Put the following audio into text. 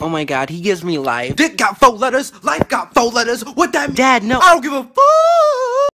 Oh my god, he gives me life. Dick got four letters, life got four letters. What that mean? Dad, no. I don't give a fuck.